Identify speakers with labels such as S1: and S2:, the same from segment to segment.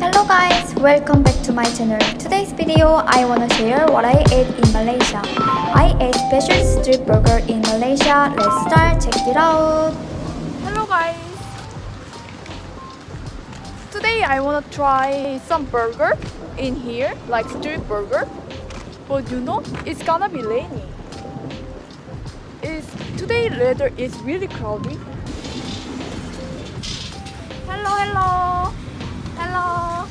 S1: Hello guys, welcome back to my channel. Today's video, I wanna share what I ate in Malaysia. I ate special street burger in Malaysia. Let's start, check it out.
S2: Hello guys. Today I wanna try some burger in here, like street burger. But you know, it's gonna be rainy. Is today weather is really cloudy. Hello, hello, hello,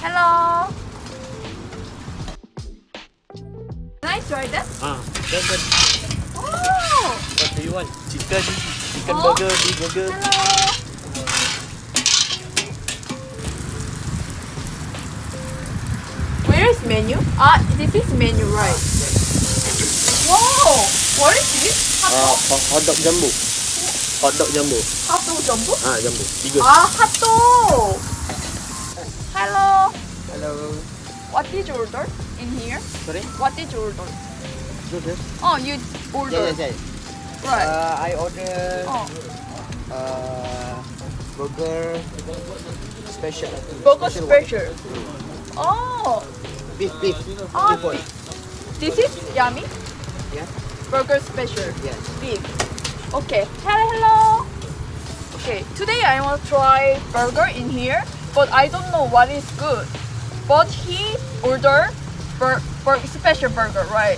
S2: hello. Can I try that?
S3: Ah, then
S2: Oh,
S3: what do you want? Chicken, chicken
S2: Oh.
S3: burger, beef burger.
S2: hello. Where is menu? Ah, this is menu, right? Wow, what is this?
S3: Ah, hot, hot dog jumbo. Hot dog jumbo.
S2: Hot jumbo?
S3: Ah. Tiga.
S2: Ah, hot. Hello.
S3: Hello.
S2: What did you order in here?
S3: Sorry?
S2: What did you order?
S3: Burger?
S2: Oh, you order.
S4: Yes, yes, yes.
S2: Right.
S4: Uh, I order
S2: oh,
S4: uh, burger special.
S2: burger
S4: one.
S2: special. Oh,
S4: Beef, beef.
S2: Ah,
S4: beef one.
S2: this is yummy.
S4: Yeah.
S2: Burger special.
S4: Yes.
S2: beef. Okay. Hello, hello. Okay. Today I want to try burger in here, but I don't know what is good. But he ordered bur- bur- special burger, right?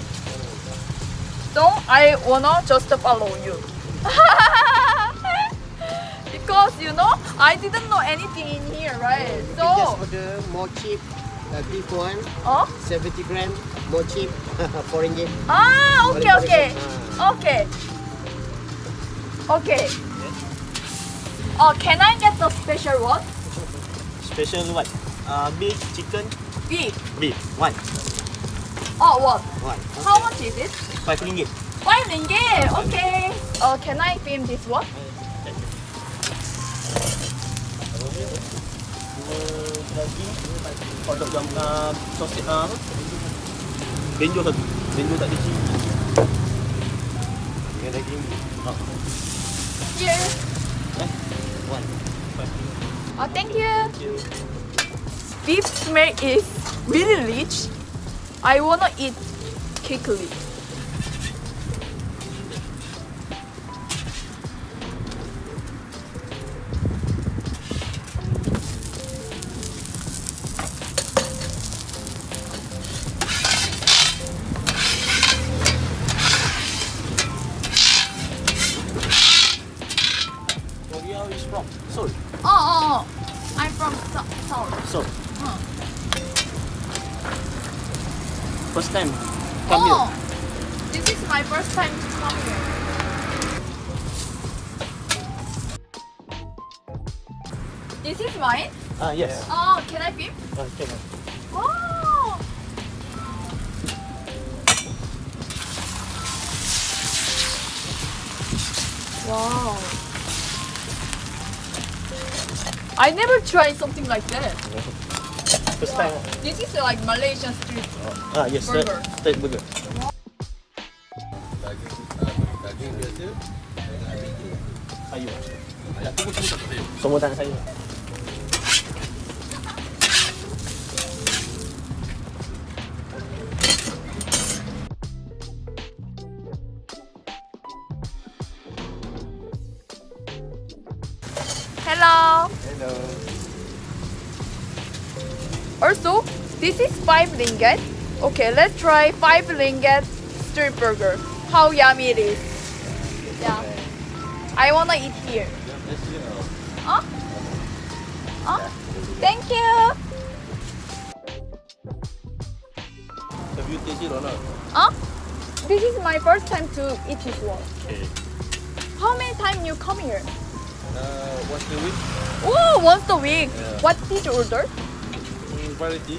S2: So I wanna just follow you. because you know I didn't know anything in here, right?
S4: Can just
S2: So,
S4: order more cheap uh, beef one,
S2: oh,
S4: 70 gram, more cheap, 4 ringgit.
S2: ah, okay, okay,
S4: balik.
S2: okay, okay. Oh, can I get the special one?
S3: Special what? Ah, beef, chicken,
S2: Beef.
S3: beef. One.
S2: Oh, what?
S3: One.
S2: How much is it?
S3: Five ringgit.
S2: Five ringgit. Okay. Uh, can I film this one?
S3: Daging, jumbo, ah, sausage, ah, apa? Benjo satu. Benjo tak ada cili. Dengan daging. Ah,
S2: Here.
S3: One.
S2: Oh, thank you.
S3: Thank you.
S2: Beef smell is really rich. I wanna eat quickly.
S3: Seoul.
S2: Huh.
S3: First time come
S2: oh,
S3: here.
S2: this is my first time to come here. This is mine.
S3: Ah, yes.
S2: Oh, can I film?
S3: Ah, can.
S2: Oh. Wow. I never tried something like that.
S3: First time.
S2: This is like Malaysian street.
S3: Ah, yes.
S2: Burger.
S3: straight burger. Sayur. Semua sayur.
S2: This is five ringgit. Okay, let's try five ringgit street burger. How yummy it is. Yeah. I wanna eat here. Huh? Huh? Thank you.
S3: Have you tasted or not?
S2: Huh? This is my first time to eat this one.
S3: Okay.
S2: How many times you come here?
S3: Uh, once a week,
S2: Oh, once a week.
S3: Yeah.
S2: What did you order?
S3: mm, variety.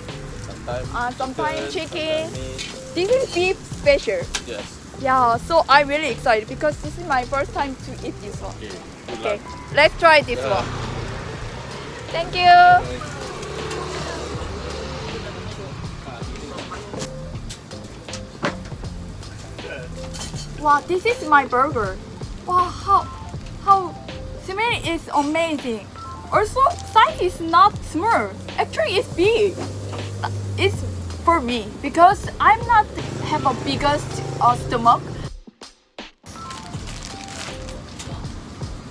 S3: Sometimes.
S2: Uh, sometimes chicken.
S3: meat.
S2: This is beef special.
S3: Yes.
S2: Yeah, so I'm really excited because this is my first time to eat this one.
S3: Okay.
S2: Okay, let's try this
S3: Yeah.
S2: one. Thank you. Wow, this is my burger. Wow, how how smell is amazing. Also, size is not small. Actually, it's big. It's for me because I'm not have a biggest uh, stomach.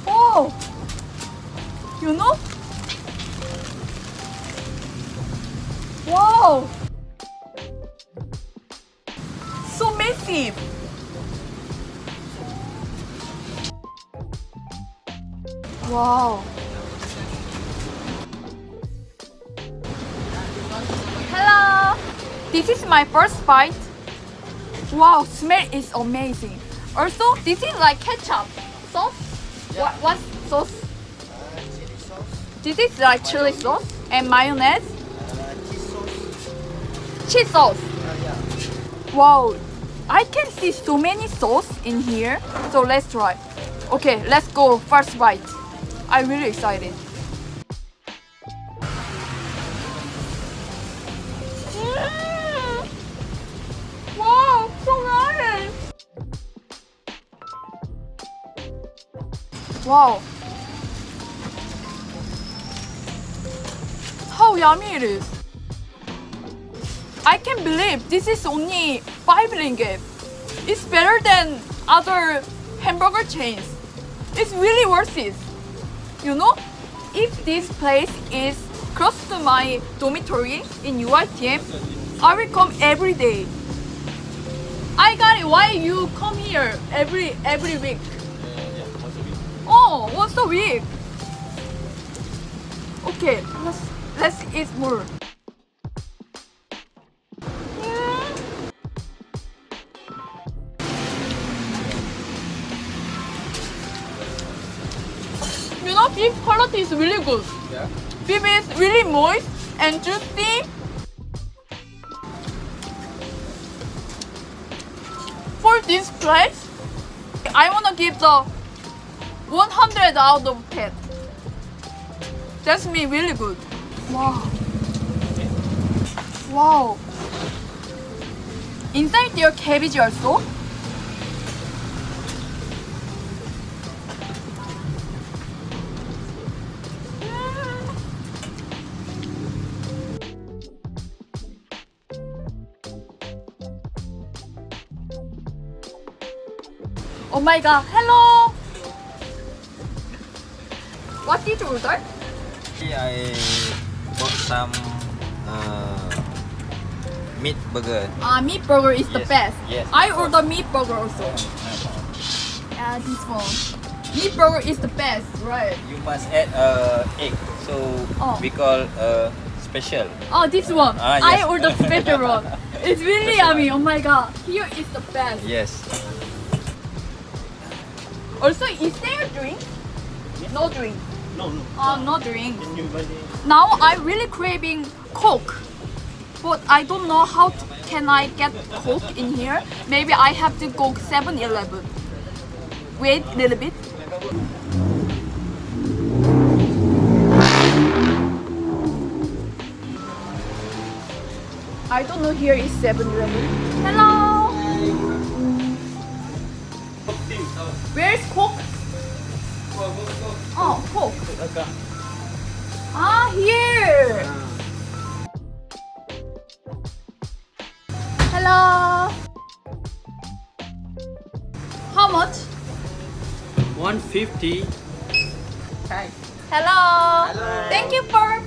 S2: Oh, you know? Wow, so massive. Wow. This is my first bite. Wow, smell is amazing. Also, this is like ketchup sauce. What what sauce?
S4: Uh, chili sauce,
S2: This is like chili sauce and mayonnaise,
S4: uh, cheese sauce.
S2: cheese sauce.
S4: Uh, yeah.
S2: Wow, I can see so many sauce in here. So let's try. Okay, let's go. First bite. I'm really excited. Wow. How yummy it is. I can't believe this is only 5 ringgit. It's better than other hamburger chains. It's really worth it. You know, if this place is close to my dormitory in UITM, I will come every day. I got it. Why you come here every every week? Oh, once a week. Okay, let's let's eat more. You know, beef quality is really good.
S3: Yeah.
S2: Beef is really moist and juicy. For this price, I wanna give the 100 out of 10. That's me really good. Wow. Wow. Inside there cabbage also. Oh my god, hello! What did you order?
S5: I bought some uh, meat burger.
S2: Uh, meat burger is the best.
S5: yes,
S2: I order meat burger also. Uh, this one. Meat burger is the best, right?
S5: You must add uh, egg, so
S2: Oh.
S5: we call uh, special.
S2: Oh, this one.
S5: Ah,
S2: I
S5: yes.
S2: ordered special one. It's really yummy. Oh my god. Here is the best.
S5: Yes.
S2: Also, is there a drink? No drink.
S3: No, no.
S2: Uh, no drink.
S3: Can you buy
S2: Now I'm really craving Coke. But I don't know how to, can I get Coke in here. Maybe I have to go 7-Eleven. Wait a little bit. I don't know here is 7-Eleven. Hello. Coke. Ah, here. Hello. How much?
S3: 150.
S2: Hello. Thank you for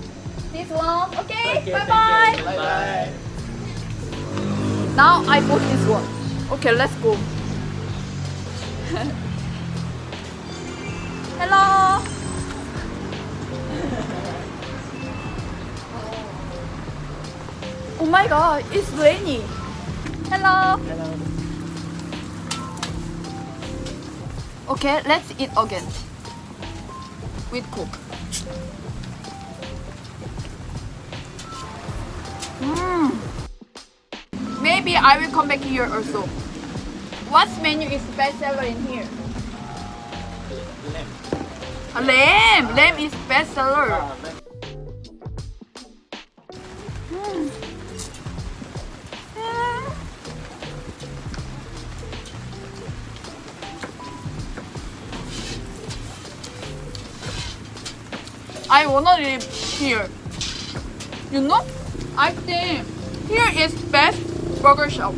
S2: this one. Okay, bye bye.
S3: Bye bye.
S2: Now I bought this one. Okay, let's go. Hello. Oh my god, it's raining. Hello. Hello. Okay, let's eat again. With cook. Mmm. Maybe I will come back here also. What menu is best seller in here? A lamb. Lamb is ah, best seller. I wanna live here. You know, I think here is best burger shop.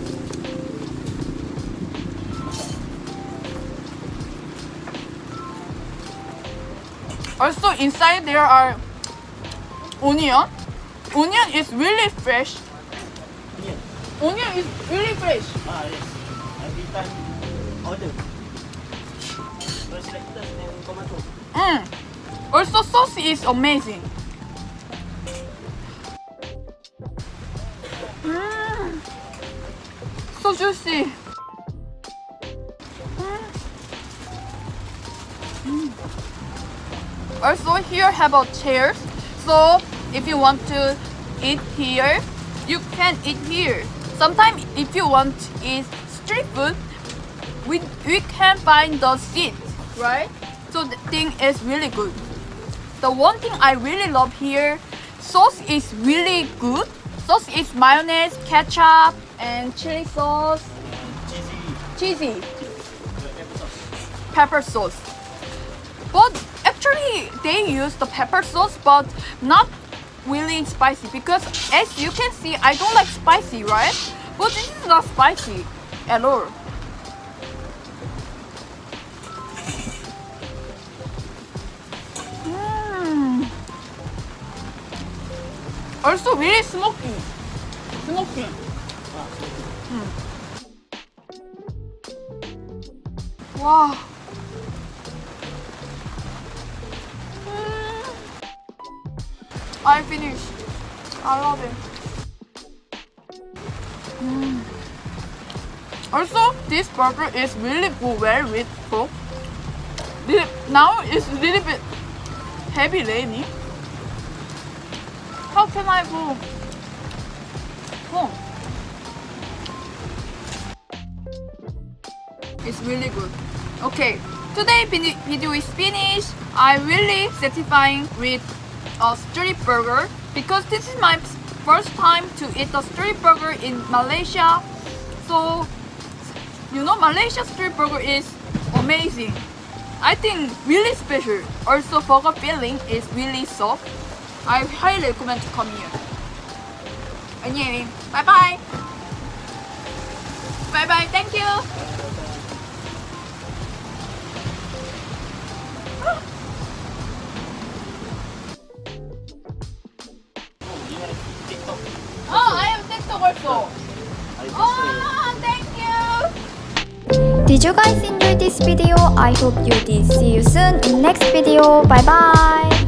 S2: Also inside there are onion. Onion is really fresh.
S3: Onion.
S2: Onion is really fresh.
S3: Ah, yes. Every time order. Fresh lettuce and tomato.
S2: Mm. Also sauce is amazing. Mm. So juicy. Mm. Also here have a chairs. So if you want to eat here, you can eat here. Sometimes if you want to eat street food, we, we can find the seat, right? So the thing is really good. The one thing I really love here, sauce is really good. Sauce is mayonnaise, ketchup, and chili sauce,
S3: Cheesy.
S2: cheesy,
S3: pepper sauce.
S2: But actually, they use the pepper sauce, but not really spicy because as you can see, I don't like spicy, right? But this is not spicy at all. Also, really smoky. Smoky.
S3: So
S2: Wow. Mm. I finished. I love it. Mm. Also, this burger is really good, very with. Now it's a little bit heavy rainy. How can I go home? It's really good. Okay, today video is finished. I'm really satisfying with a street burger because this is my first time to eat a street burger in Malaysia. So, you know, Malaysia street burger is amazing. I think really special. Also, burger filling is really soft. I highly recommend to come here. Anyway, bye bye. Bye bye, thank you. Oh, I am TikTok also. Oh, thank you.
S1: Did you guys enjoy this video? I hope you did. See you soon in next video. Bye bye.